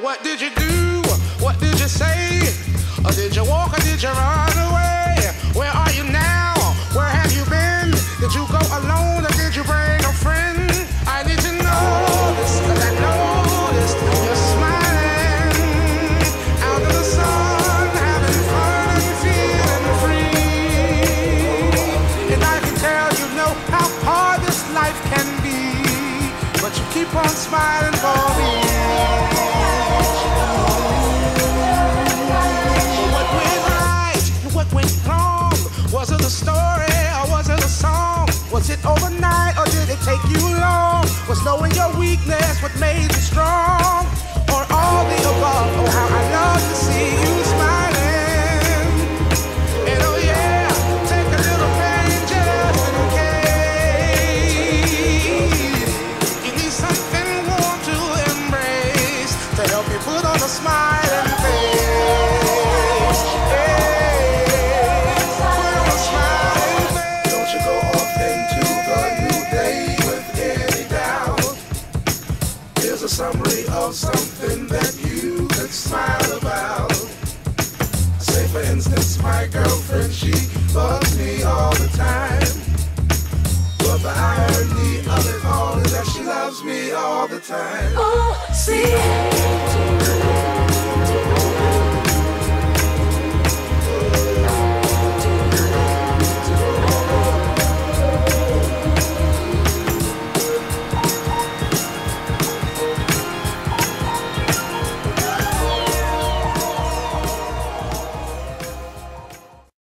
what did you do? What did you say? Or did you walk or did you run away? Where are you now? Where have you been? Did you go alone or did you bring a friend? I need to know this, cause I noticed you're smiling out of the sun, having fun and feeling went wrong? Was it a story or was it a song? Was it overnight or did it take you long? Was knowing your weakness what made you strong? A summary of something that you could smile about. Say, for instance, my girlfriend, she bugs me all the time. But the irony of it all is that she loves me all the time. Oh, see,